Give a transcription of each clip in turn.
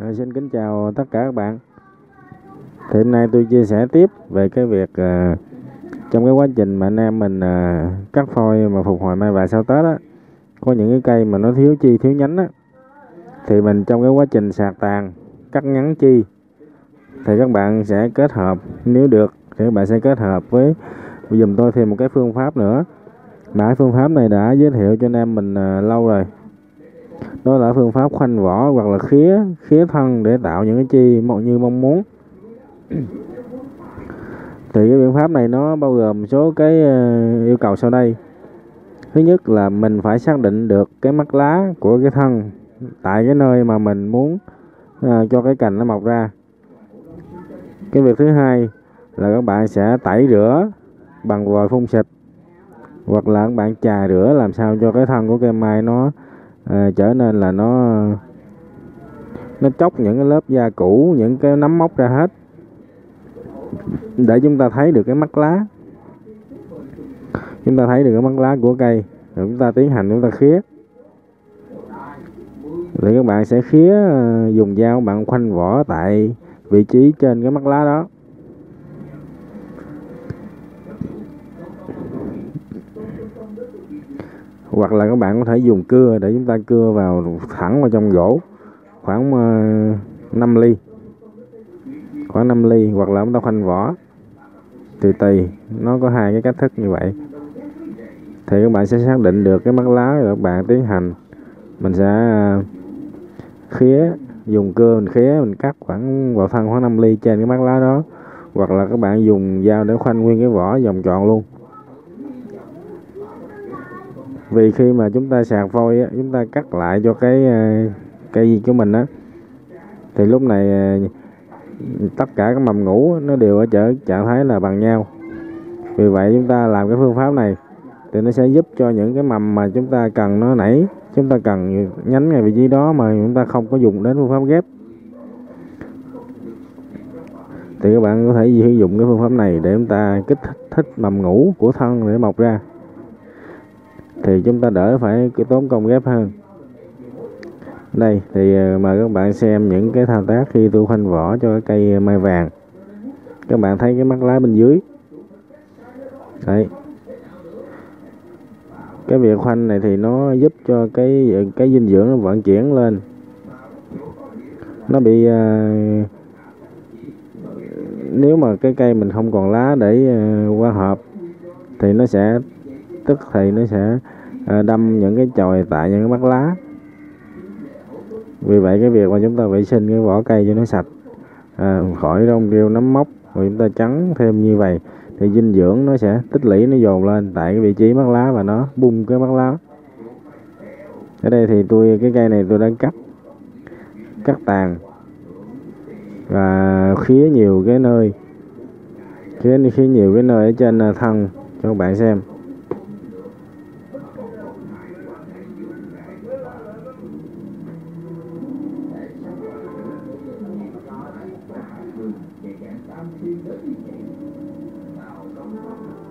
À, xin kính chào tất cả các bạn. Thì hôm nay tôi chia sẻ tiếp về cái việc à, trong cái quá trình mà anh em mình à, cắt phôi mà phục hồi mai vàng sau Tết á, có những cái cây mà nó thiếu chi thiếu nhánh á, thì mình trong cái quá trình sạc tàn cắt ngắn chi thì các bạn sẽ kết hợp nếu được thì các bạn sẽ kết hợp với dùm tôi thêm một cái phương pháp nữa mà cái phương pháp này đã giới thiệu cho anh em mình à, lâu rồi đó là phương pháp khoanh vỏ hoặc là khía khía thân để tạo những cái chi như mong muốn. Thì cái biện pháp này nó bao gồm một số cái ờ, yêu cầu sau đây. Thứ nhất là mình phải xác định được cái mắt lá của cái thân tại cái nơi mà mình muốn ờ, cho cái cành nó mọc ra. Cái việc thứ hai là các bạn sẽ tẩy rửa bằng vòi phun xịt hoặc là các bạn chà rửa làm sao cho cái thân của cây mai nó à, trở nên là nó nó chóc những cái lớp da cũ những cái nấm mốc ra hết. Để chúng ta thấy được cái mắt lá. Chúng ta thấy được cái mắt lá của cây. Rồi chúng ta tiến hành chúng ta khía. Thì các bạn sẽ khía ờ, dùng dao bạn khoanh vỏ tại vị trí trên cái mắt lá đó. Hoặc là các bạn có thể dùng cưa để chúng ta cưa vào thẳng vào trong gỗ khoảng ờ, 5 ly, khoảng 5 ly hoặc là chúng ta khoanh vỏ. Tùy tùy, nó có hai cái cách thức như vậy. Thì các bạn sẽ xác định được cái mắt lá rồi các bạn tiến hành. Mình sẽ ờ, khía, dùng cưa mình khía, mình cắt khoảng, vào thân khoảng 5 ly trên cái mắt lá đó. Hoặc là các bạn dùng dao để khoanh nguyên cái vỏ vòng tròn luôn vì khi mà chúng ta sạc phôi á, chúng ta cắt lại cho cái ờ, cây gì của mình á thì lúc này ờ, tất cả các mầm ngủ nó đều ở trở trạng thái là bằng nhau. Vì vậy chúng ta làm cái phương pháp này thì nó sẽ giúp cho những cái mầm mà chúng ta cần nó nảy chúng ta cần nhánh ngay vị trí đó mà chúng ta không có dùng đến phương pháp ghép. Thì các bạn có thể sử dụng cái phương pháp này để chúng ta kích thích mầm ngủ của thân để mọc ra thì chúng ta đỡ phải cái tốn công ghép hơn. Đây thì ờ, mời các bạn xem những cái thao tác khi tôi khoanh vỏ cho cái cây mai vàng. Các bạn thấy cái mắt lá bên dưới. Đấy. Cái việc khoanh này thì nó giúp cho cái ờ, cái dinh dưỡng nó vận chuyển lên. Nó bị à, nếu mà cái cây mình không còn lá để à, qua hộp thì nó sẽ tức thì nó sẽ à, đâm những cái chồi tại những cái mắt lá. Vì vậy cái việc mà chúng ta vệ sinh cái vỏ cây cho nó sạch à, khỏi rong rêu nấm mốc rồi chúng ta trắng thêm như vậy thì dinh dưỡng nó sẽ tích lũy nó dồn lên tại cái vị trí mắt lá và nó bung cái mắt lá. Ở đây thì tôi cái cây này tôi đã cắt cắt tàn và khía nhiều cái nơi khía khía nhiều cái nơi ở trên à, thân cho các bạn xem.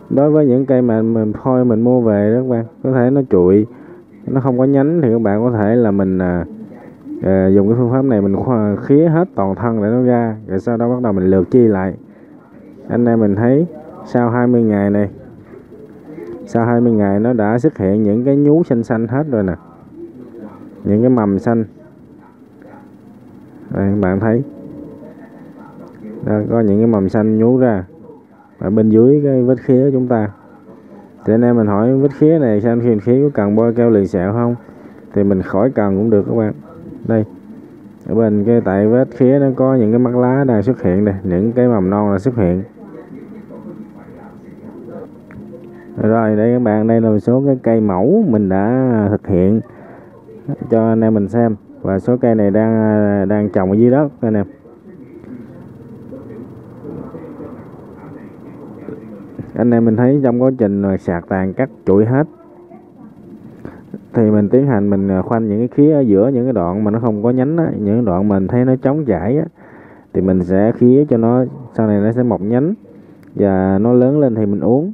Đối với những cây mà mình thôi mình mua về đó các bạn có thể nó trụi nó không có nhánh thì các bạn có thể là mình à, à, dùng cái phương pháp này mình khoa, khía hết toàn thân để nó ra rồi sau đó bắt đầu mình lượt chi lại. Anh em mình thấy sau 20 ngày này sau 20 ngày nó đã xuất hiện những cái nhú xanh xanh hết rồi nè những cái mầm xanh. Đây các bạn thấy đó, có những cái mầm xanh nhú ra ở bên dưới cái vết khía của chúng ta. Thì anh em mình hỏi vết khía này xem khi khía có cần bôi keo liền sẹo không? Thì mình khỏi cần cũng được các bạn. Đây ở bên cái tại vết khía nó có những cái mắt lá đang xuất hiện đây những cái mầm non là xuất hiện. Rồi đây các bạn đây là một số cái cây mẫu mình đã thực hiện cho anh em mình xem. Và số cây này đang đang trồng ở dưới đất anh em anh em mình thấy trong quá trình sạc tàn cắt chuỗi hết thì mình tiến hành mình à, khoanh những cái khía ở giữa những cái đoạn mà nó không có nhánh á, những đoạn mình thấy nó trống trải á, thì mình sẽ khía cho nó sau này nó sẽ mọc nhánh và nó lớn lên thì mình uống.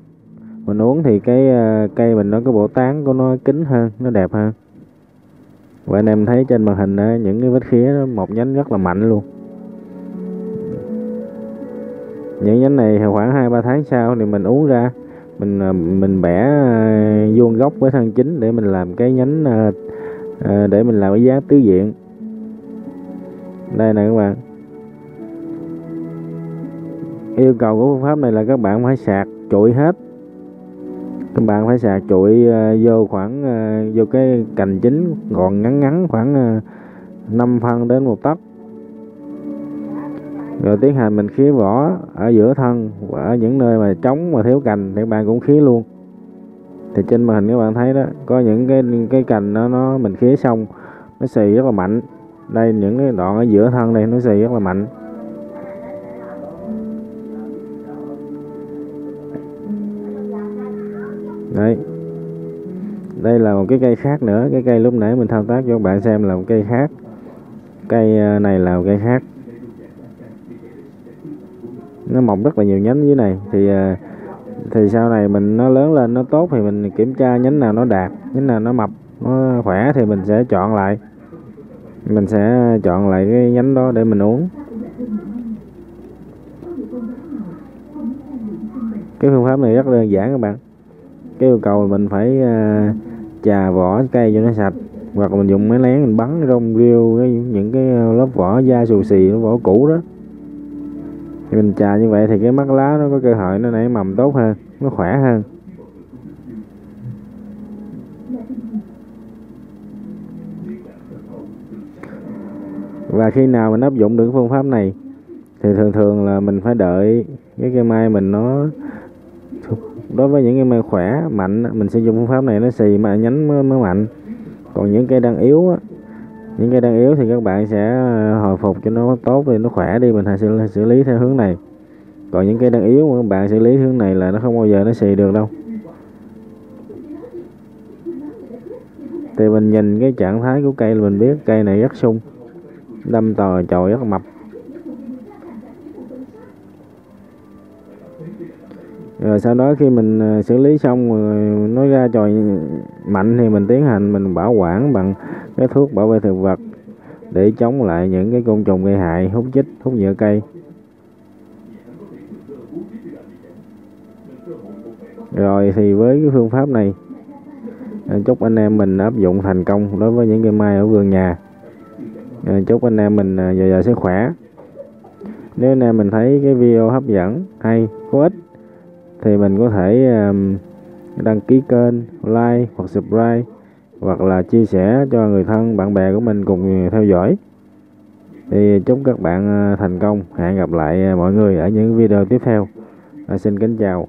Mình uống thì cái uh, cây mình nó cái bộ tán của nó kín hơn nó đẹp hơn. Và anh em thấy trên màn hình đó, những cái vết khía nó mọc nhánh rất là mạnh luôn. Những nhánh này khoảng hai ba tháng sau thì mình uống ra. Mình à, mình bẻ à, vuông gốc với thân chính để mình làm cái nhánh à, để mình làm cái giá tứ diện. Đây nè các bạn. Yêu cầu của phương pháp này là các bạn phải sạc chuỗi hết. Các bạn phải sạc chuỗi vô khoảng vô cái cành chính gọn ngắn ngắn khoảng 5 phân đến một tấc rồi tiến hành mình khía vỏ ở giữa thân và ở những nơi mà trống mà thiếu cành, thì các bạn cũng khía luôn. Thì trên màn hình các bạn thấy đó, có những cái cái cành nó nó mình khía xong, nó xì rất là mạnh. Đây, những cái đoạn ở giữa thân đây, nó xì rất là mạnh. Đấy. Đây là một cái cây khác nữa, cái cây lúc nãy mình thao tác cho các bạn xem là một cây khác. Cây ờ, này là một cây khác nó mọc rất là nhiều nhánh dưới này. Thì à, thì sau này mình nó lớn lên nó tốt thì mình kiểm tra nhánh nào nó đạt nhánh nào nó mập nó khỏe thì mình sẽ chọn lại. Mình sẽ chọn lại cái nhánh đó để mình uống. Cái phương pháp này rất đơn giản các bạn. Cái yêu cầu mình phải uh, chà vỏ cây cho nó sạch hoặc mình dùng máy lén mình bắn rong rêu cái những cái lớp vỏ da xù xì lớp vỏ cũ đó mình chà như vậy thì cái mắt lá nó có cơ hội nó nảy mầm tốt hơn nó khỏe hơn. Và khi nào mình áp dụng được phương pháp này thì thường thường là mình phải đợi cái cây mai mình nó đối với những cây mai khỏe mạnh mình sẽ dùng phương pháp này nó xì mà nhánh mới, mới mạnh. Còn những cây đang yếu á, những cây đang yếu thì các bạn sẽ ờ, hồi phục cho nó tốt thì nó khỏe đi, mình sẽ xử lý theo hướng này. Còn những cây đang yếu mà các bạn xử lý hướng này là nó không bao giờ nó xì được đâu. Thì mình nhìn cái trạng thái của cây là mình biết cây này rất sung, đâm tò chồi rất mập. Rồi sau đó khi mình ờ, xử lý xong rồi nó ra chồi mạnh thì mình tiến hành mình bảo quản bằng cái thuốc bảo vệ thực vật để chống lại những cái côn trùng gây hại, hút chích, hút nhựa cây. Rồi thì với cái phương pháp này ờ, chúc anh em mình áp dụng thành công đối với những cây mai ở vườn nhà. Ờ, chúc anh em mình dồi dào sức khỏe. Nếu anh em mình thấy cái video hấp dẫn, hay, có ích thì mình có thể đăng ký kênh like hoặc subscribe hoặc là chia sẻ cho người thân bạn bè của mình cùng theo dõi. Thì chúc các bạn ờ, thành công. Hẹn gặp lại ờ, mọi người ở những video tiếp theo. À, xin kính chào.